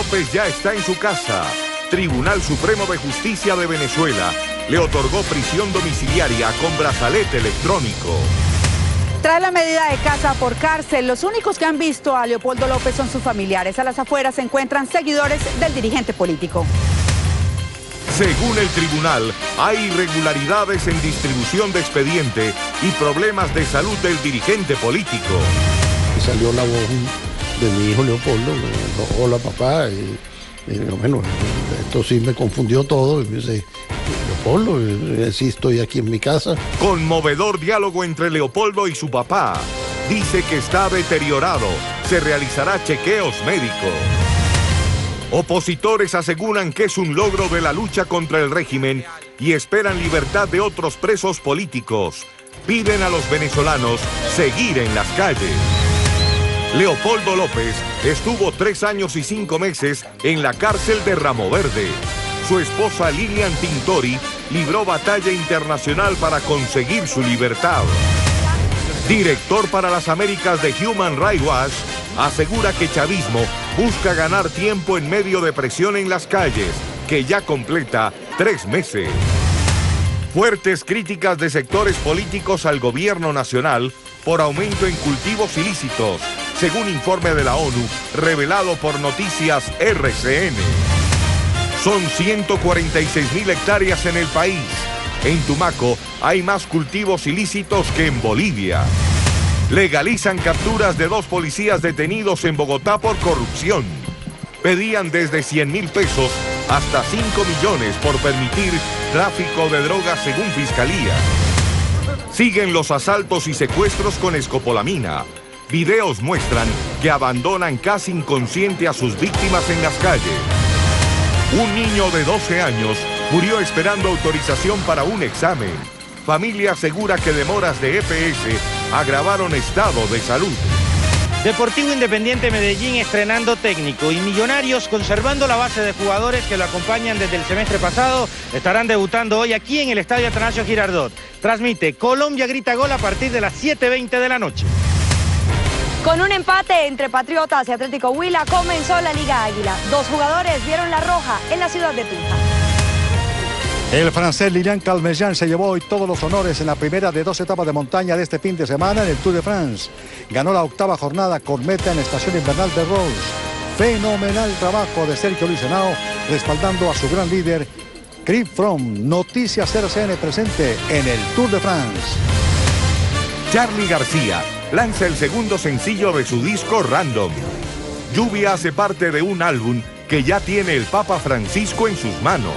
López ya está en su casa. Tribunal Supremo de Justicia de Venezuela le otorgó prisión domiciliaria con brazalete electrónico. Trae la medida de casa por cárcel. Los únicos que han visto a Leopoldo López son sus familiares. A las afueras se encuentran seguidores del dirigente político. Según el tribunal, hay irregularidades en distribución de expediente y problemas de salud del dirigente político. Salió la voz de mi hijo Leopoldo, hola papá, y, bueno, esto sí me confundió todo. Y me dice, Leopoldo, eh, sí estoy aquí en mi casa. Conmovedor diálogo entre Leopoldo y su papá. Dice que está deteriorado. Se realizará chequeos médicos. Opositores aseguran que es un logro de la lucha contra el régimen y esperan libertad de otros presos políticos. Piden a los venezolanos seguir en las calles. Leopoldo López estuvo tres años y cinco meses en la cárcel de Ramo Verde. Su esposa Lilian Tintori libró batalla internacional para conseguir su libertad. Director para las Américas de Human Rights Watch asegura que chavismo busca ganar tiempo en medio de presión en las calles, que ya completa tres meses. Fuertes críticas de sectores políticos al gobierno nacional por aumento en cultivos ilícitos, según informe de la ONU revelado por Noticias RCN. Son 146 mil hectáreas en el país. En Tumaco hay más cultivos ilícitos que en Bolivia. Legalizan capturas de dos policías detenidos en Bogotá por corrupción. Pedían desde 100 mil pesos hasta 5 millones por permitir tráfico de drogas según Fiscalía. Siguen los asaltos y secuestros con escopolamina. Videos muestran que abandonan casi inconsciente a sus víctimas en las calles. Un niño de 12 años murió esperando autorización para un examen. Familia asegura que demoras de EPS agravaron estado de salud. Deportivo Independiente Medellín estrenando técnico y Millonarios conservando la base de jugadores que lo acompañan desde el semestre pasado estarán debutando hoy aquí en el Estadio Atanasio Girardot. Transmite Colombia Grita Gol a partir de las 7.20 de la noche. Con un empate entre Patriotas y Atlético Huila comenzó la Liga Águila. Dos jugadores vieron la roja en la ciudad de Tunja. El francés Lilian Calmesian se llevó hoy todos los honores en la primera de dos etapas de montaña de este fin de semana en el Tour de France. Ganó la octava jornada con meta en la estación invernal de Rose. Fenomenal trabajo de Sergio Luis respaldando a su gran líder, Chris From. Noticias RCN presente en el Tour de France. Charlie García lanza el segundo sencillo de su disco Random. Lluvia hace parte de un álbum que ya tiene el Papa Francisco en sus manos.